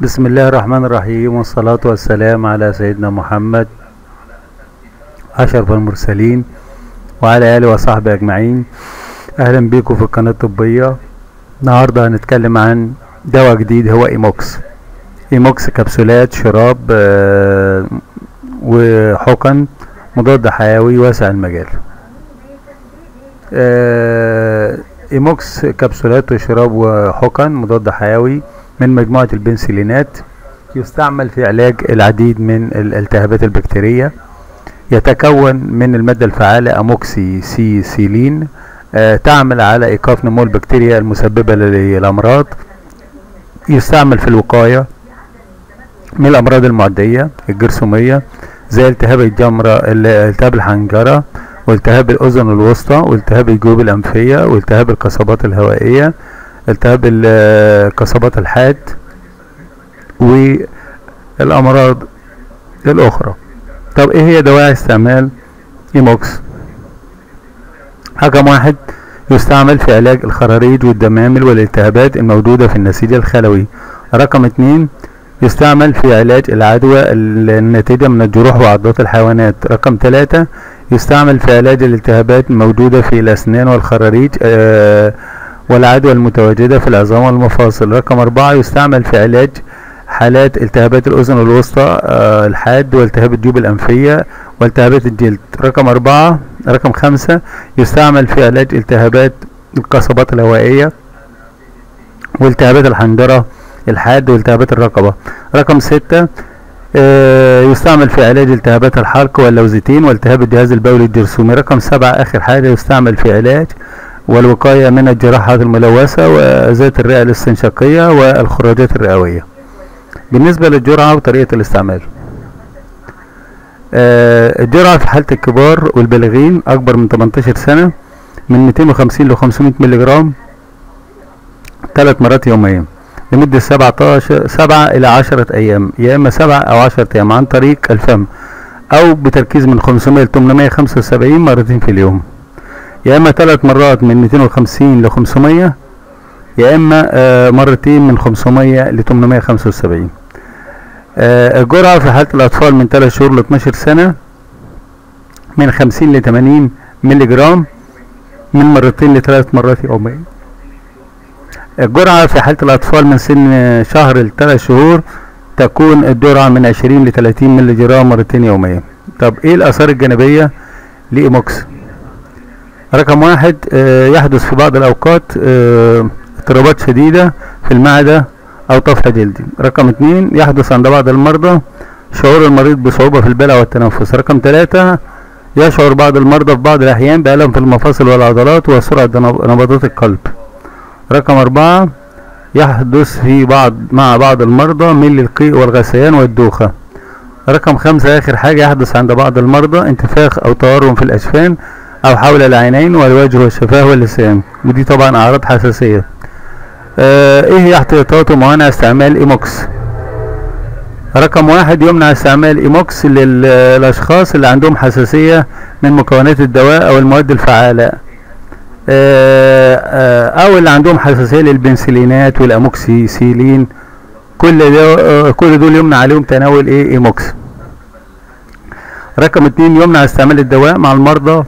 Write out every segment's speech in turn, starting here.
بسم الله الرحمن الرحيم والصلاة والسلام على سيدنا محمد أشرف المرسلين وعلى آله وصحبه أجمعين أهلا بيكم في القناة الطبية النهاردة هنتكلم عن دواء جديد هو إيموكس إيموكس كبسولات شراب وحقن مضاد حيوي واسع المجال إيموكس كبسولات وشراب وحقن مضاد حيوي من مجموعة البنسلينات يستعمل في علاج العديد من الالتهابات البكتيرية. يتكون من المادة الفعالة أموكسي سي سيلين آه، تعمل على إيقاف نمو البكتيريا المسببة للأمراض. يستعمل في الوقاية من الأمراض المعدية الجرثومية زي التهاب الجمرة ال- التهاب الحنجرة والتهاب الأذن الوسطى والتهاب الجيوب الأنفية والتهاب القصبات الهوائية التهاب ال- قصبات الحاد والأمراض الأخرى. طب إيه هي دواعي استعمال إيموكس؟ رقم واحد يستعمل في علاج الخراريج والدمامل والالتهابات الموجودة في النسيج الخلوي. رقم اتنين يستعمل في علاج العدوى الناتجة من الجروح وعضات الحيوانات. رقم ثلاثة يستعمل في علاج الالتهابات الموجودة في الأسنان والخراريج آه والعدوى المتواجدة في العظام والمفاصل. رقم أربعة يستعمل في علاج حالات التهابات الأذن الوسطى آه الحاد والتهاب الجيوب الأنفية والتهابات الجلد. رقم أربعة رقم خمسة يستعمل في علاج التهابات القصبات الهوائية والتهابات الحنجرة الحاد والتهابات الرقبة. رقم ستة آه، يستعمل في علاج التهابات الحلق واللوزتين والتهاب الجهاز البولي الجرثومي. رقم سبعة آخر حاجة يستعمل في علاج والوقاية من الجراحات الملوثة وذات الرئة الاستنشاقية والخراجات الرئوية. بالنسبة للجرعة وطريقة الاستعمال. آه، الجرعة في حالة الكبار والبالغين أكبر من 18 سنة من 250 ل 500 مللي جرام ثلاث مرات يوميا لمدة 17 7 إلى 10 أيام يا إما 7 أو 10 أيام عن طريق الفم أو بتركيز من 500 ل 875 مرتين في اليوم. يا إما ثلاث مرات من 250 ل 500 يا إما آه، مرتين من 500 ل 875 آه، الجرعة في حالة الأطفال من 3 شهور ل 12 سنة من 50 ل 80 مللي جرام من مرتين لثلاث مرات يوميا. الجرعة في حالة الأطفال من سن شهر لثلاث شهور تكون الجرعة من 20 ل 30 مللي جرام مرتين يوميا. طب إيه الآثار الجانبية لإيموكس؟ رقم واحد آه، يحدث في بعض الأوقات آه، اضطرابات شديدة في المعدة أو طفح جلدي. رقم اتنين يحدث عند بعض المرضى شعور المريض بصعوبة في البلع والتنفس. رقم ثلاثة يشعر بعض المرضى في بعض الأحيان بألم في المفاصل والعضلات وسرعة نب- نبضات القلب. رقم أربعة يحدث في بعض مع بعض المرضى ميل القيء والغثيان والدوخة. رقم خمسة آخر حاجة يحدث عند بعض المرضى انتفاخ أو تورم في الأجفان أو حول العينين والوجه والشفاه واللسان. ودي طبعا أعراض حساسية. آه إيه هي احتياطات وموانع استعمال إيموكس. رقم واحد يمنع استعمال إيموكس للأشخاص اللي عندهم حساسية من مكونات الدواء أو المواد الفعالة. آه، آه، أو اللي عندهم حساسية للبنسلينات والأموكسيسيلين. كل ده آه، كل دول يمنع عليهم تناول إيه؟ إيموكس. رقم اتنين يمنع استعمال الدواء مع المرضى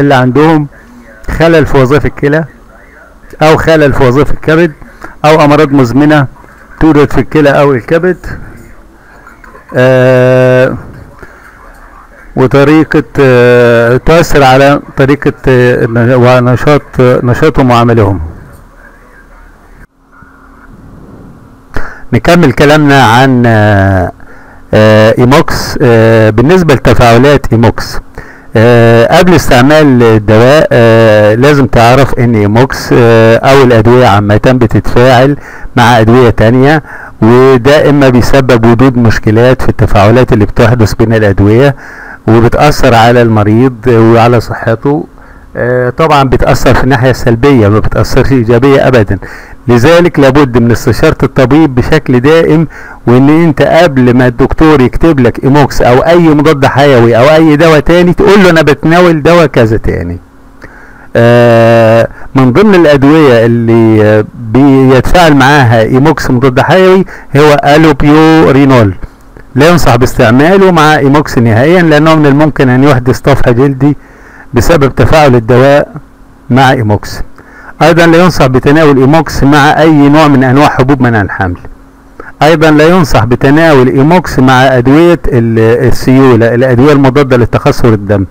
اللي عندهم خلل في وظائف الكلى أو خلل في وظائف الكبد أو أمراض مزمنة توجد في الكلى أو الكبد. آه وطريقة آه، تؤثر على طريقة آه، ونشاط نشاطهم وعملهم نكمل كلامنا عن آه، آه، إيموكس. آه، بالنسبة لتفاعلات إيموكس آه، قبل استعمال الدواء آه، لازم تعرف إن إيموكس آه، أو الأدوية عامة بتتفاعل مع أدوية تانية وده إما بيسبب وجود مشكلات في التفاعلات اللي بتحدث بين الأدوية وبتأثر على المريض وعلى صحته. آه، طبعا بتأثر في الناحية السلبية ما بتأثرش إيجابية أبدا. لذلك لابد من استشارة الطبيب بشكل دائم وإن أنت قبل ما الدكتور يكتب لك إيموكس أو أي مضاد حيوي أو أي دواء تاني تقول له أنا بتناول دواء كذا تاني. آه من ضمن الأدوية اللي بيتفاعل معاها إيموكس مضاد حيوي هو ألوبيورينول. لا ينصح باستعماله مع إيموكس نهائيا لأنه من الممكن أن يحدث طفح جلدي بسبب تفاعل الدواء مع إيموكس. أيضا لا ينصح بتناول إيموكس مع أي نوع من أنواع حبوب منع الحمل أيضا لا ينصح بتناول إيموكس مع أدوية ال- السيوله الأدوية المضادة لتخثر الدم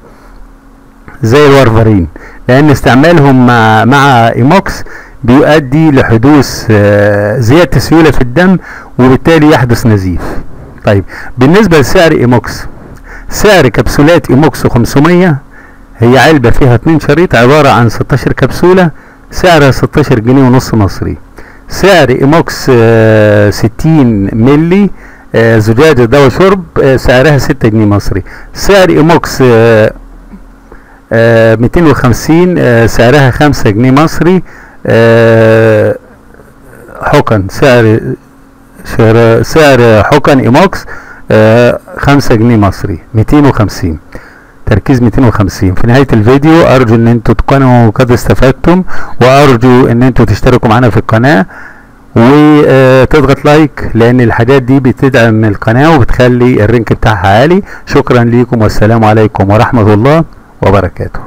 زي الوارفارين لأن استعمالهم مع مع إيموكس بيؤدي لحدوث آه، زيادة السيولة في الدم وبالتالي يحدث نزيف. طيب بالنسبة لسعر إيموكس سعر كبسولات إيموكس 500 هي علبة فيها 2 شريط عبارة عن 16 كبسولة سعرها 16 جنيه ونص مصري. سعر إيموكس آه، 60 ملي آه، زجاجة دواء شرب آه، سعرها 6 جنيه مصري. سعر إيموكس آه، آه، 250 آه، سعرها 5 جنيه مصري. آه، حقن سعر سعر, حقن إيموكس آه، 5 جنيه مصري 250 تركيز 250 في نهاية الفيديو أرجو إن أنتوا تكونوا قد استفدتم وأرجو إن أنتوا تشتركوا معنا في القناة وتضغط like لأن الحاجات دي بتدعم القناة وبتخلي ال rank بتاعها عالي. شكرا ليكم والسلام عليكم ورحمة الله وبركاته.